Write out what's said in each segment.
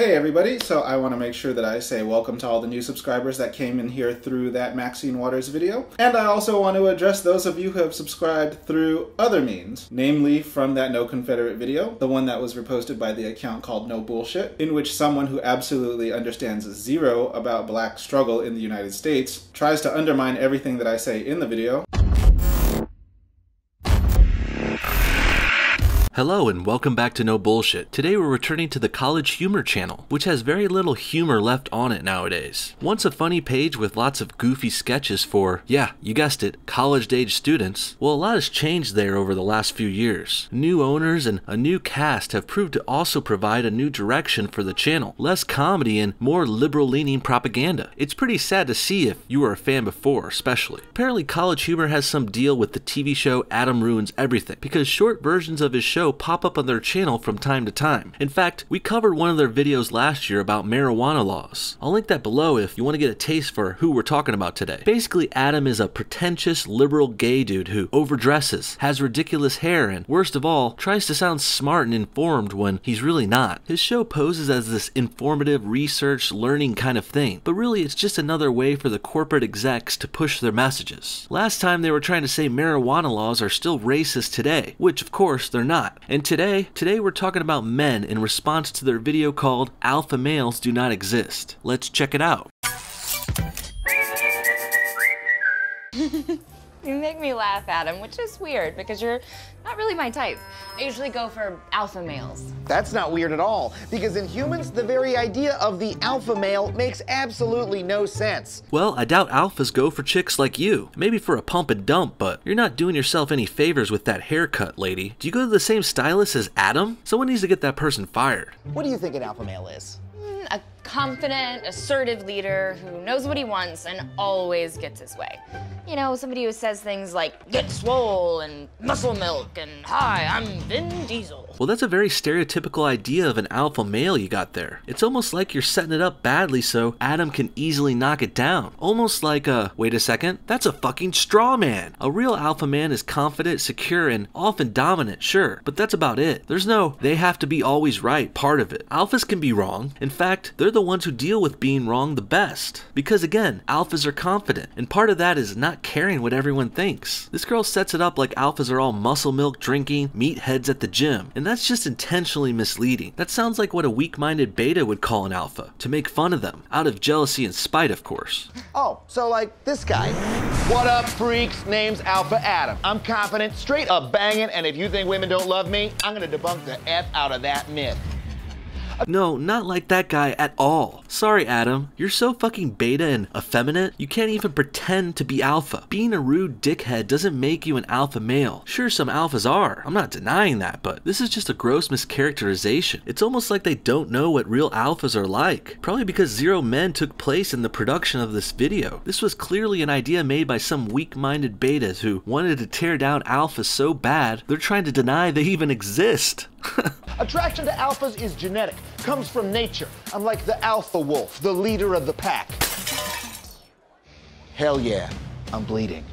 Hey everybody, so I want to make sure that I say welcome to all the new subscribers that came in here through that Maxine Waters video. And I also want to address those of you who have subscribed through other means, namely from that No Confederate video, the one that was reposted by the account called No Bullshit, in which someone who absolutely understands zero about black struggle in the United States tries to undermine everything that I say in the video. Hello and welcome back to No Bullshit. Today we're returning to the College Humor channel, which has very little humor left on it nowadays. Once a funny page with lots of goofy sketches for, yeah, you guessed it, college-age students, well a lot has changed there over the last few years. New owners and a new cast have proved to also provide a new direction for the channel, less comedy and more liberal-leaning propaganda. It's pretty sad to see if you were a fan before, especially. Apparently College Humor has some deal with the TV show Adam Ruins Everything, because short versions of his show pop up on their channel from time to time. In fact, we covered one of their videos last year about marijuana laws. I'll link that below if you want to get a taste for who we're talking about today. Basically, Adam is a pretentious liberal gay dude who overdresses, has ridiculous hair, and worst of all, tries to sound smart and informed when he's really not. His show poses as this informative, research, learning kind of thing, but really it's just another way for the corporate execs to push their messages. Last time they were trying to say marijuana laws are still racist today, which of course they're not And today, today we're talking about men in response to their video called Alpha Males Do Not Exist. Let's check it out. You make me laugh, Adam, which is weird because you're not really my type. I usually go for alpha males. That's not weird at all, because in humans, the very idea of the alpha male makes absolutely no sense. Well, I doubt alphas go for chicks like you. Maybe for a pump and dump, but you're not doing yourself any favors with that haircut, lady. Do you go to the same stylist as Adam? Someone needs to get that person fired. What do you think an alpha male is? Mm, a confident, assertive leader who knows what he wants and always gets his way. You know, somebody who says things like, get swole and muscle milk and hi, I'm Vin Diesel. Well, that's a very stereotypical idea of an alpha male you got there. It's almost like you're setting it up badly so Adam can easily knock it down. Almost like a, wait a second, that's a fucking straw man. A real alpha man is confident, secure, and often dominant, sure, but that's about it. There's no, they have to be always right part of it. Alphas can be wrong. In fact, they're the ones who deal with being wrong the best. Because again, alphas are confident, and part of that is not caring what everyone thinks. This girl sets it up like alphas are all muscle milk drinking, meatheads at the gym, and that's just intentionally misleading. That sounds like what a weak-minded beta would call an alpha, to make fun of them, out of jealousy and spite, of course. Oh, so like this guy. What up, freaks? Name's Alpha Adam. I'm confident, straight up banging, and if you think women don't love me, I'm gonna debunk the F out of that myth. No, not like that guy at all. Sorry, Adam. You're so fucking beta and effeminate, you can't even pretend to be alpha. Being a rude dickhead doesn't make you an alpha male. Sure, some alphas are. I'm not denying that, but this is just a gross mischaracterization. It's almost like they don't know what real alphas are like. Probably because zero men took place in the production of this video. This was clearly an idea made by some weak-minded betas who wanted to tear down alphas so bad, they're trying to deny they even exist. Attraction to alphas is genetic, comes from nature, I'm like the alpha wolf, the leader of the pack. Hell yeah, I'm bleeding.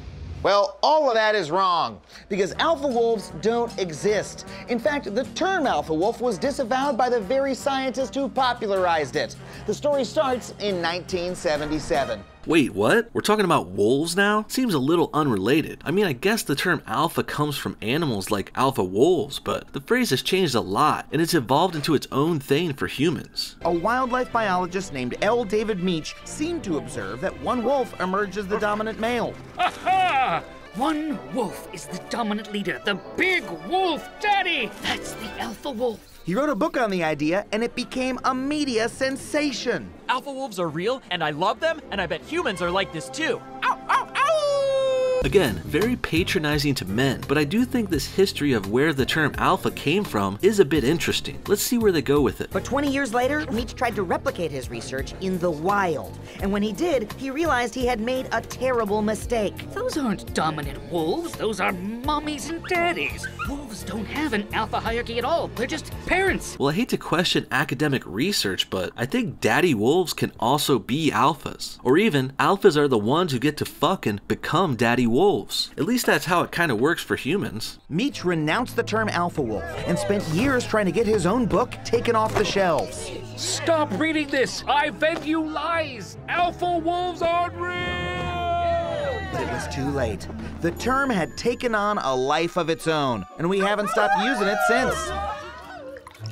Well, all of that is wrong because alpha wolves don't exist. In fact, the term alpha wolf was disavowed by the very scientist who popularized it. The story starts in 1977. Wait, what? We're talking about wolves now? Seems a little unrelated. I mean, I guess the term alpha comes from animals like alpha wolves, but the phrase has changed a lot, and it's evolved into its own thing for humans. A wildlife biologist named L. David Mech seemed to observe that one wolf emerges the dominant male. Aha! One wolf is the dominant leader, the big wolf daddy! That's the alpha wolf. He wrote a book on the idea, and it became a media sensation. Alpha wolves are real, and I love them, and I bet humans are like this too. Ow, ow, Again, very patronizing to men, but I do think this history of where the term alpha came from is a bit interesting. Let's see where they go with it. But 20 years later, Mech tried to replicate his research in the wild. And when he did, he realized he had made a terrible mistake. Those aren't dominant wolves, those are mommies and daddies. Wolves don't have an alpha hierarchy at all, they're just parents. Well, I hate to question academic research, but I think daddy wolves can also be alphas. Or even, alphas are the ones who get to fuck and become daddy wolves. At least that's how it kind of works for humans. Mech renounced the term alpha wolf and spent years trying to get his own book taken off the shelves. Stop reading this! I vent you lies! Alpha wolves aren't real! But it was too late. The term had taken on a life of its own, and we haven't stopped using it since.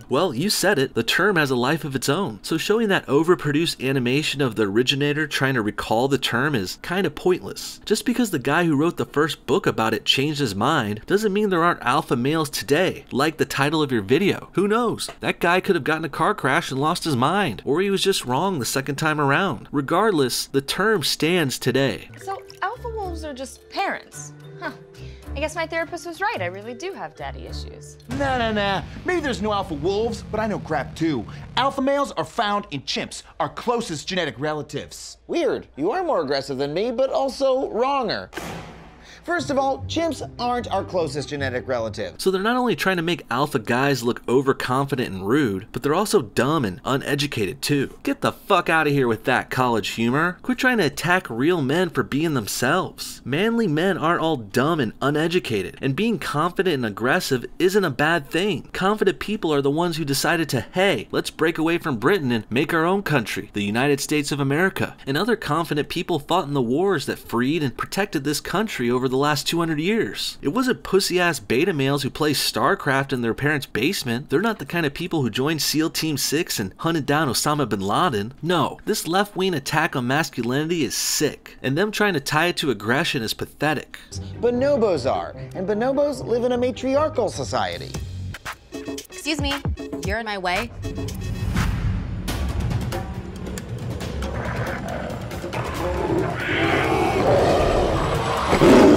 Well, you said it, the term has a life of its own. So showing that overproduced animation of the originator trying to recall the term is kind of pointless. Just because the guy who wrote the first book about it changed his mind doesn't mean there aren't alpha males today, like the title of your video. Who knows? That guy could have gotten a car crash and lost his mind, or he was just wrong the second time around. Regardless, the term stands today. So alpha wolves are just parents. Huh. I guess my therapist was right. I really do have daddy issues. Nah, nah, nah. Maybe there's no alpha wolves, but I know crap too. Alpha males are found in chimps, our closest genetic relatives. Weird. You are more aggressive than me, but also wronger. First of all, chimps aren't our closest genetic relative. So they're not only trying to make alpha guys look overconfident and rude, but they're also dumb and uneducated too. Get the fuck out of here with that college humor. Quit trying to attack real men for being themselves. Manly men aren't all dumb and uneducated, and being confident and aggressive isn't a bad thing. Confident people are the ones who decided to, hey, let's break away from Britain and make our own country, the United States of America. And other confident people fought in the wars that freed and protected this country over the last 200 years. It wasn't pussy ass beta males who play StarCraft in their parents' basement. They're not the kind of people who joined SEAL Team 6 and hunted down Osama bin Laden. No, this left wing attack on masculinity is sick, and them trying to tie it to aggression is pathetic. Bonobos are, and bonobos live in a matriarchal society. Excuse me, you're in my way. You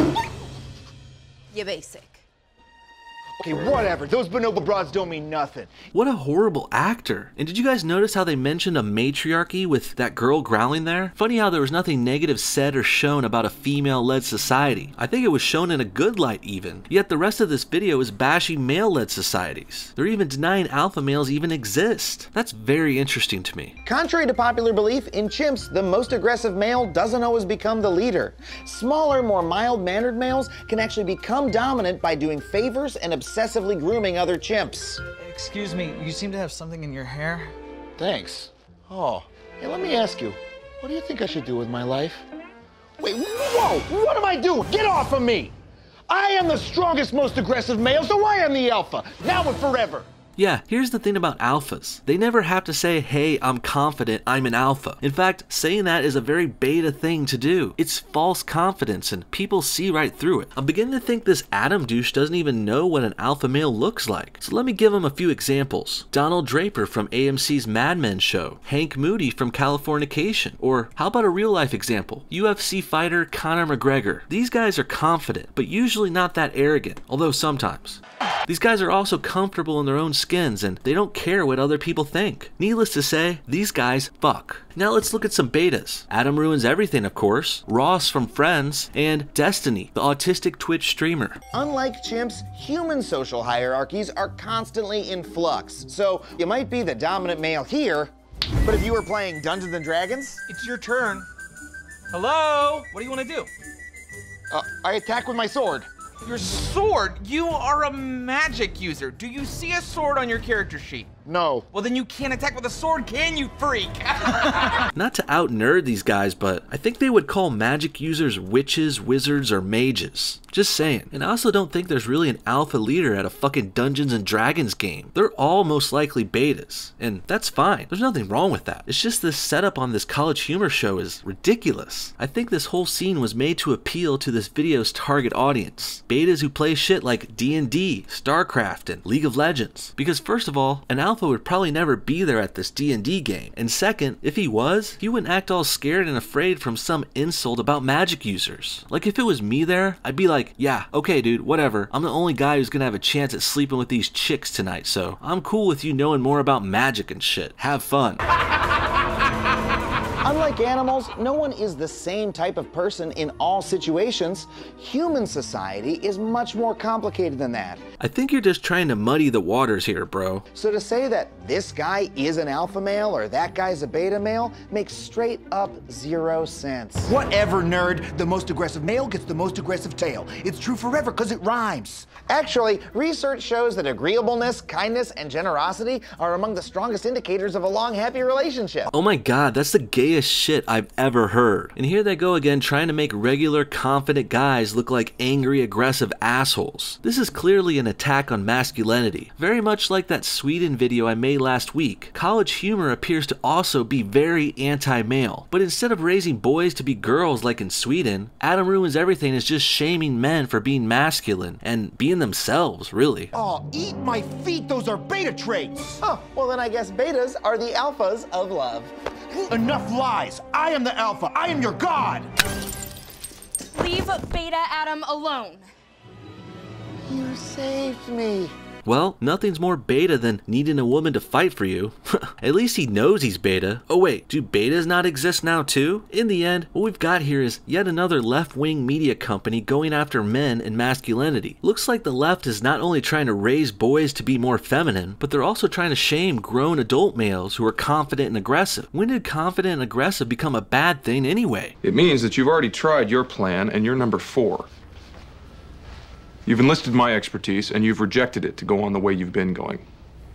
llevéis. Eh. Okay, whatever. Those bonobo broads don't mean nothing. What a horrible actor. And did you guys notice how they mentioned a matriarchy with that girl growling there? Funny how there was nothing negative said or shown about a female led society. I think it was shown in a good light, even. Yet the rest of this video is bashing male led societies. They're even denying alpha males even exist. That's very interesting to me. Contrary to popular belief, in chimps, the most aggressive male doesn't always become the leader. Smaller, more mild mannered males can actually become dominant by doing favors and obsessively grooming other chimps. Excuse me, you seem to have something in your hair. Thanks. Oh, hey, let me ask you, what do you think I should do with my life? Wait, whoa, what am I doing? Get off of me! I am the strongest, most aggressive male, so I am the alpha, now and forever. Yeah, here's the thing about alphas. They never have to say, hey, I'm confident, I'm an alpha. In fact, saying that is a very beta thing to do. It's false confidence and people see right through it. I'm beginning to think this Adam douche doesn't even know what an alpha male looks like. So let me give him a few examples. Donald Draper from AMC's Mad Men show, Hank Moody from Californication, or how about a real life example? UFC fighter Conor McGregor. These guys are confident, but usually not that arrogant, although sometimes. These guys are also comfortable in their own skins and they don't care what other people think. Needless to say, these guys fuck. Now let's look at some betas. Adam ruins everything, of course, Ross from Friends, and Destiny, the autistic Twitch streamer. Unlike chimps, human social hierarchies are constantly in flux. So you might be the dominant male here, but if you were playing Dungeons and Dragons, It's your turn. Hello? What do you want to do? uh, I attack with my sword. Your sword? You are a magic user. Do you see a sword on your character sheet? No. Well, then you can't attack with a sword, can you, freak? Not to out nerd these guys, but I think they would call magic users witches, wizards, or mages. Just saying. And I also don't think there's really an alpha leader at a fucking Dungeons and Dragons game. They're all most likely betas. And that's fine. There's nothing wrong with that. It's just this setup on this college humor show is ridiculous. I think this whole scene was made to appeal to this video's target audience. Betas who play shit like D&D, StarCraft, and League of Legends. Because first of all, an alpha would probably never be there at this D&D game. And second, if he was, he wouldn't act all scared and afraid from some insult about magic users. Like if it was me there, I'd be like, yeah, okay dude, whatever. I'm the only guy who's gonna have a chance at sleeping with these chicks tonight, so I'm cool with you knowing more about magic and shit. Have fun. Unlike animals, no one is the same type of person in all situations. Human society is much more complicated than that. I think you're just trying to muddy the waters here, bro. So to say that this guy is an alpha male or that guy's a beta male makes straight up zero sense. Whatever, nerd. The most aggressive male gets the most aggressive tail. It's true forever because it rhymes. Actually, research shows that agreeableness, kindness, and generosity are among the strongest indicators of a long, happy relationship. Oh my god, that's the gayest shit I've ever heard. And here they go again trying to make regular, confident guys look like angry, aggressive assholes. This is clearly an attack on masculinity. Very much like that Sweden video I made last week. College humor appears to also be very anti male. But instead of raising boys to be girls like in Sweden, Adam Ruins Everything is just shaming men for being masculine and being themselves, really. Oh, eat my feet. Those are beta traits. Oh, well, then I guess betas are the alphas of love. Enough lies. I am the alpha. I am your god. Leave Beta Adam alone. You saved me. Well, nothing's more beta than needing a woman to fight for you. At least he knows he's beta. Oh wait, do betas not exist now too? In the end, what we've got here is yet another left-wing media company going after men and masculinity. Looks like the left is not only trying to raise boys to be more feminine, but they're also trying to shame grown adult males who are confident and aggressive. When did confident and aggressive become a bad thing anyway? It means that you've already tried your plan and you're number four. You've enlisted my expertise and you've rejected it to go on the way you've been going.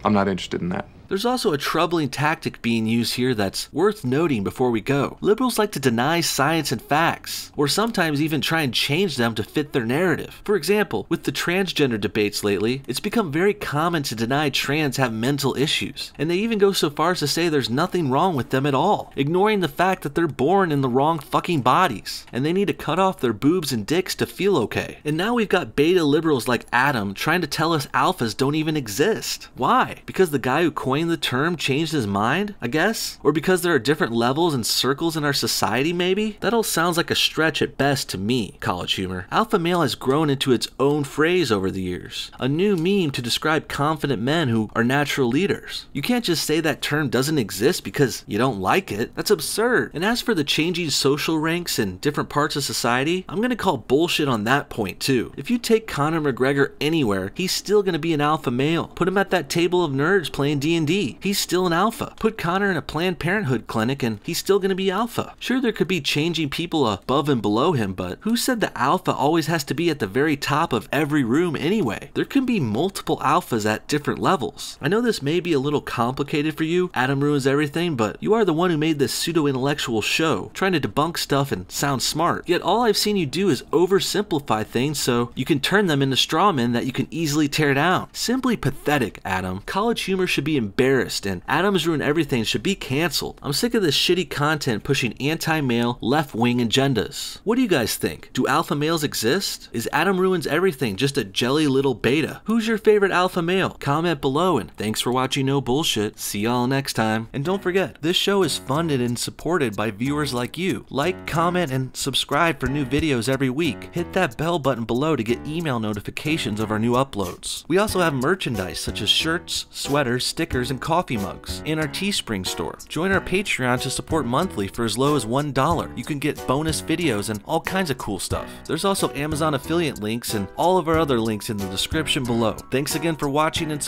I'm not interested in that. There's also a troubling tactic being used here that's worth noting before we go. Liberals like to deny science and facts, or sometimes even try and change them to fit their narrative. For example, with the transgender debates lately, it's become very common to deny trans have mental issues, and they even go so far as to say there's nothing wrong with them at all, ignoring the fact that they're born in the wrong fucking bodies, and they need to cut off their boobs and dicks to feel okay. And now we've got beta liberals like Adam trying to tell us alphas don't even exist. Why? Because the guy who coined the term changed his mind, I guess? Or because there are different levels and circles in our society, maybe? That all sounds like a stretch at best to me, college humor. Alpha male has grown into its own phrase over the years, a new meme to describe confident men who are natural leaders. You can't just say that term doesn't exist because you don't like it. That's absurd. And as for the changing social ranks in different parts of society, I'm gonna call bullshit on that point too. If you take Conor McGregor anywhere, he's still gonna be an alpha male. Put him at that table of nerds playing D&D He's still an alpha. Put Conor in a Planned Parenthood clinic and he's still going to be alpha. Sure, there could be changing people above and below him, but who said the alpha always has to be at the very top of every room anyway? There can be multiple alphas at different levels. I know this may be a little complicated for you, Adam ruins everything, but you are the one who made this pseudo intellectual show, trying to debunk stuff and sound smart. Yet all I've seen you do is oversimplify things so you can turn them into straw men that you can easily tear down. Simply pathetic, Adam. College humor should be embarrassed embarrassed, and Adams Ruin Everything should be cancelled. I'm sick of this shitty content pushing anti male, left wing agendas. What do you guys think? Do alpha males exist? Is Adam Ruins Everything just a jelly little beta? Who's your favorite alpha male? Comment below, and thanks for watching No Bullshit. See y'all next time. And don't forget, this show is funded and supported by viewers like you. Like, comment, and subscribe for new videos every week. Hit that bell button below to get email notifications of our new uploads. We also have merchandise such as shirts, sweaters, and coffee mugs in our Teespring store. Join our Patreon to support monthly for as low as $1. You can get bonus videos and all kinds of cool stuff. There's also Amazon affiliate links and all of our other links in the description below. Thanks again for watching and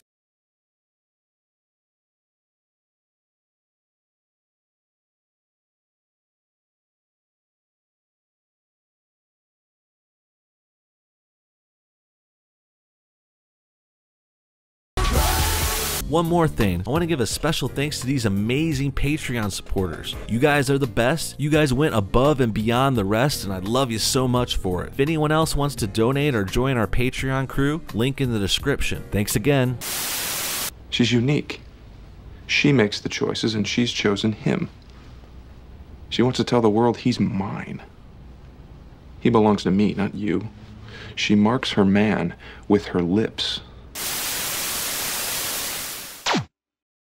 One more thing, I want to give a special thanks to these amazing Patreon supporters. You guys are the best. You guys went above and beyond the rest, and I love you so much for it. If anyone else wants to donate or join our Patreon crew, link in the description. Thanks again. She's unique. She makes the choices, and she's chosen him. She wants to tell the world he's mine. He belongs to me, not you. She marks her man with her lips.